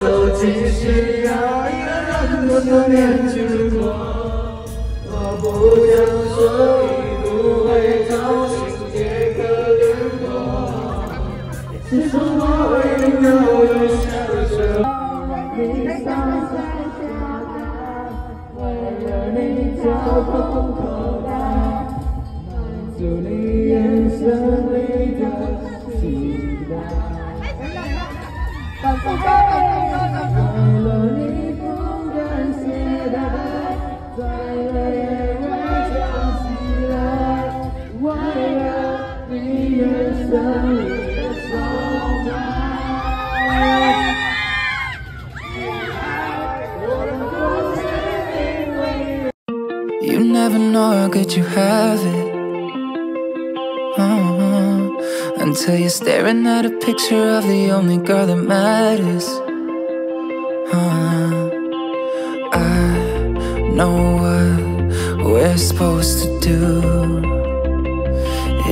究竟是要一个人更值得我不想说亦不会懂请别可怜我至少我一定都有些声为了你掏空口袋满足你眼神里的期待 You never know how good you have it. Uh-huh. Until you're staring at a picture of the only girl that matters. Know what we're supposed to do.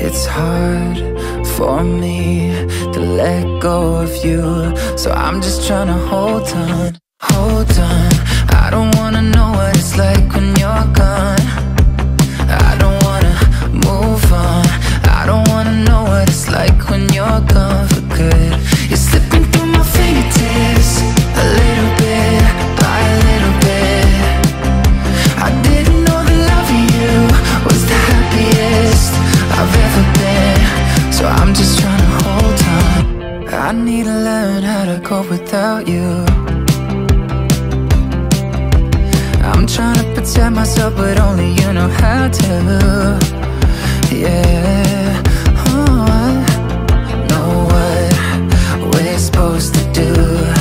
It's hard for me to let go of you. So I'm just trying to hold on, hold on. I don't wanna know what it's like when you're gone. I don't wanna move on. I don't wanna know what it's like when you're gone to learn how to cope without you. I'm trying to protect myself, but only you know how to. Yeah. Oh, I know what we're supposed to do.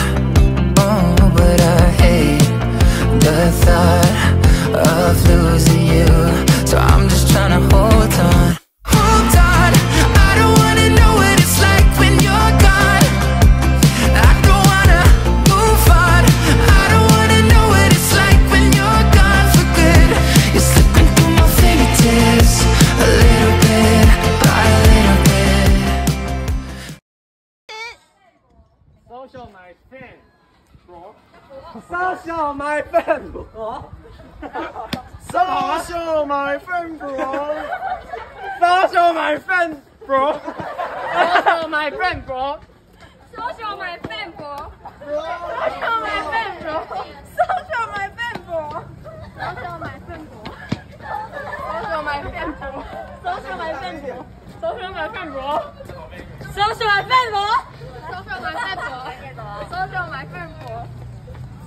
笑埋粪箔，扫帚埋粪箔，扫帚埋粪箔，扫帚埋粪箔，扫帚埋粪箔，扫帚埋粪箔，扫帚埋粪箔，扫帚埋粪箔，扫帚埋粪箔，扫帚埋粪箔，扫帚埋粪箔，扫帚埋粪箔，扫帚埋粪箔，扫帚埋粪箔。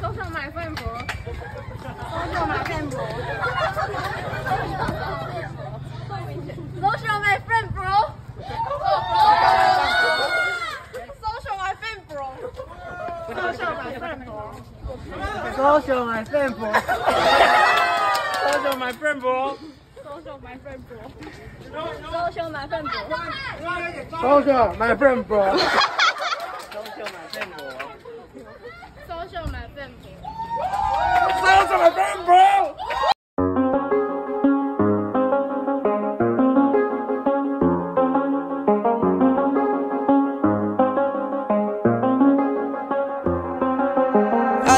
social my friend bro，social my friend bro，social my friend bro，social my friend bro，social my friend bro，social my friend bro，social my friend bro，social my friend bro，social my friend bro。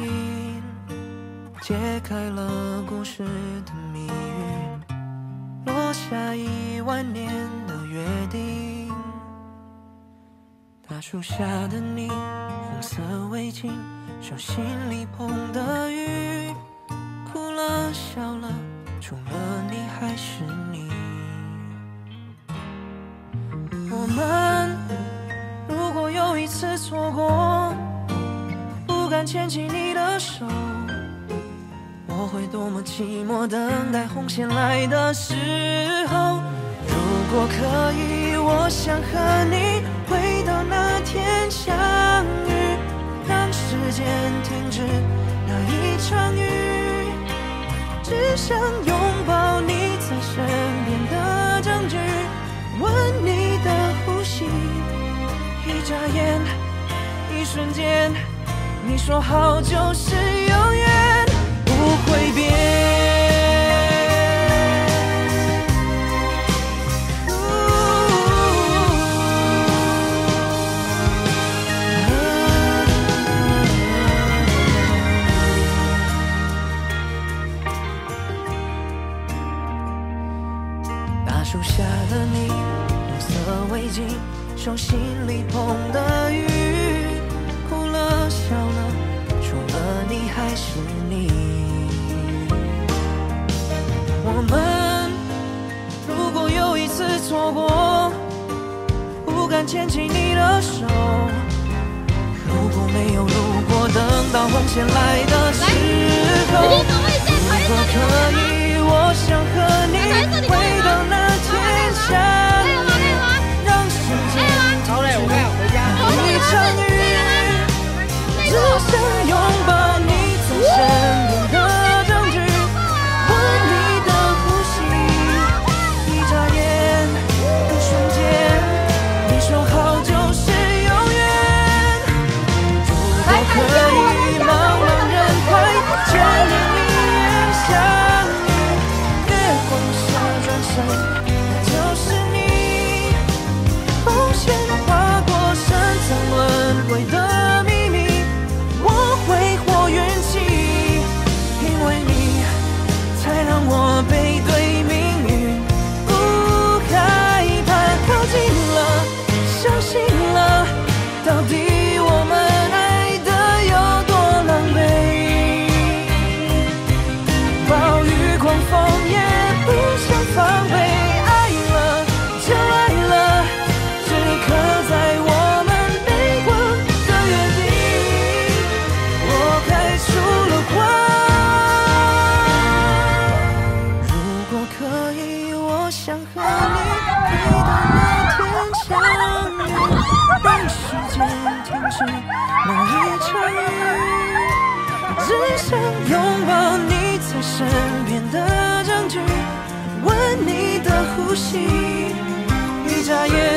音，揭开了故事的谜语，落下一万年的约定。大树下的你，红色围巾，手心里捧的雨，牵起你的手，我会多么寂寞，等待红线来的时候。如果可以，我想和你回到那天相遇，让时间停止那一场雨，只想拥抱你好就是永远不会变。大树下的你，红色围巾，手心里捧的雨，敢牵起你的手。如果没有如果，等到红线来的时候，如果可以，我想和你回到那天相 다시 의자에